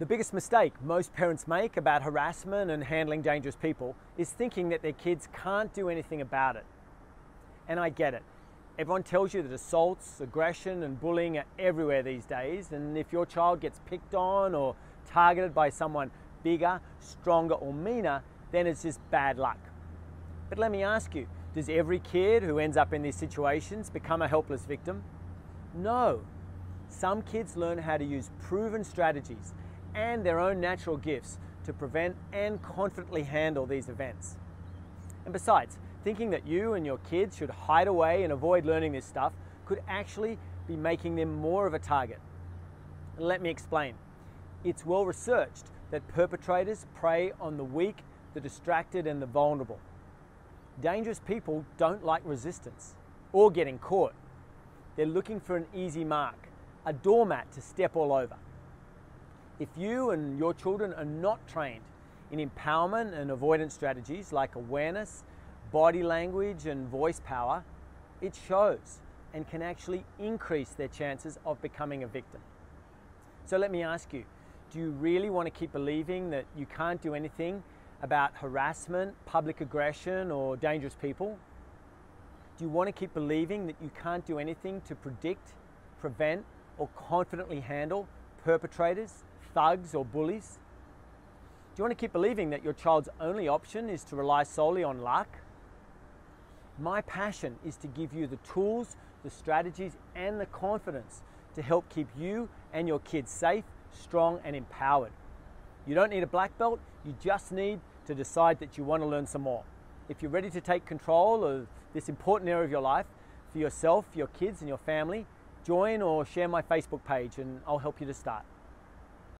The biggest mistake most parents make about harassment and handling dangerous people is thinking that their kids can't do anything about it. And I get it. Everyone tells you that assaults, aggression, and bullying are everywhere these days, and if your child gets picked on or targeted by someone bigger, stronger, or meaner, then it's just bad luck. But let me ask you does every kid who ends up in these situations become a helpless victim? No. Some kids learn how to use proven strategies and their own natural gifts to prevent and confidently handle these events. And besides, thinking that you and your kids should hide away and avoid learning this stuff could actually be making them more of a target. Let me explain. It's well researched that perpetrators prey on the weak, the distracted, and the vulnerable. Dangerous people don't like resistance or getting caught. They're looking for an easy mark, a doormat to step all over. If you and your children are not trained in empowerment and avoidance strategies like awareness, body language, and voice power, it shows and can actually increase their chances of becoming a victim. So let me ask you do you really want to keep believing that you can't do anything about harassment, public aggression, or dangerous people? Do you want to keep believing that you can't do anything to predict, prevent, or confidently handle perpetrators, thugs, or bullies? Do you want to keep believing that your child's only option is to rely solely on luck? My passion is to give you the tools, the strategies, and the confidence to help keep you and your kids safe, strong, and empowered. You don't need a black belt, you just need to decide that you want to learn some more. If you're ready to take control of this important area of your life for yourself, your kids, and your family, join or share my Facebook page and I'll help you to start.